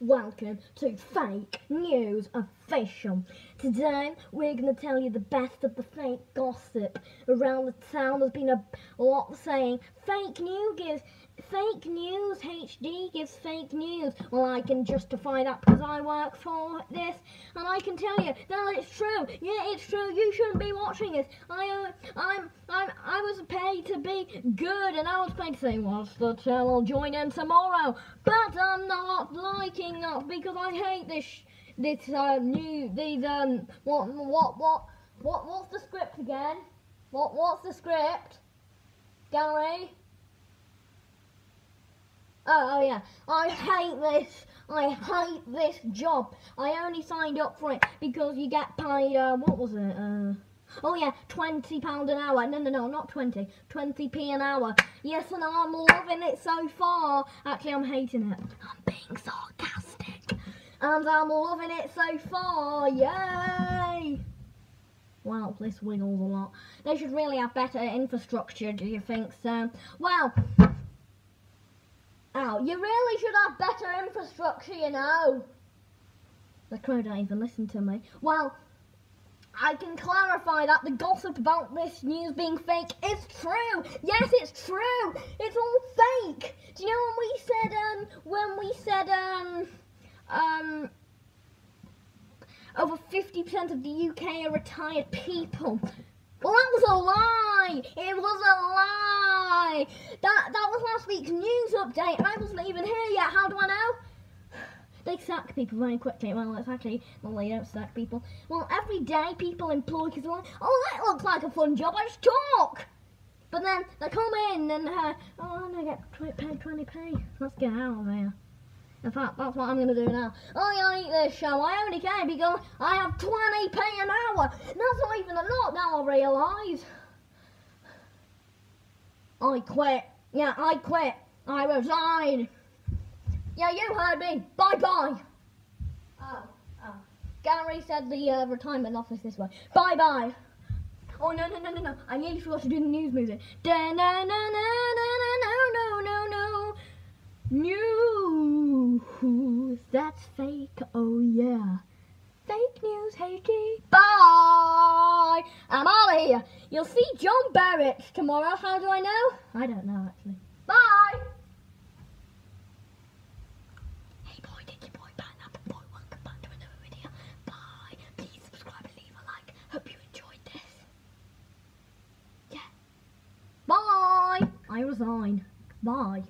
welcome to Fake News Official. Today we're going to tell you the best of the fake gossip around the town. There's been a lot of saying fake news gives fake news HD gives fake news. Well, I can justify that because I work for this, and I can tell you that it's true. Yeah, it's true. You shouldn't be watching this. I, uh, I'm, I'm, I was paid to be good, and I was paid to say, "What's the channel? Join in tomorrow." But I'm not liking that because I hate this, this uh, new, these um, what, what, what, what, what's the script again? What, what's the script? Gary? Oh, oh yeah, I hate this. I hate this job. I only signed up for it because you get paid, uh, what was it? Uh, oh yeah, £20 an hour. No, no, no, not 20. 20p an hour. Yes, and I'm loving it so far. Actually, I'm hating it. I'm being sarcastic. And I'm loving it so far. Yay! Wow, this wiggles a lot. They should really have better infrastructure, do you think so? Well, Ow, you really should have better infrastructure, you know. The crow don't even listen to me. Well, I can clarify that the gossip about this news being fake is true. Yes, it's true. It's all fake. Do you know when we said um when we said um um over 50% of the UK are retired people? Well, that was a lie. It was a lie. That that was last week's news update. I wasn't even here yet. How do I know? They sack people very quickly. Well, it's actually, well, they don't sack people. Well, every day people employ because like, oh, that looks like a fun job. I just talk. But then they come in and, uh, oh, I get paid 20p. Let's get out of here. In fact, that's what I'm going to do now. I hate this show. I only care because I have 20p an hour. That's not even a lot now I realise. I quit. Yeah, I quit. I resign. Yeah, you heard me. Bye-bye. Oh, oh. Gary said the uh, retirement office this way. Bye-bye. Oh, no, no, no, no, no. I nearly forgot to do the news music. Da na na na na na no no no no. News. That's fake. Oh, yeah. Fake news, HD. Bye. I'm out here. You'll see John Barrett tomorrow. How do I know? I don't know, actually. Bye. Hey boy, boy Pineapple Boy. Welcome back to another video. Bye. Please subscribe and leave a like. Hope you enjoyed this. Yeah. Bye. I resign. Bye.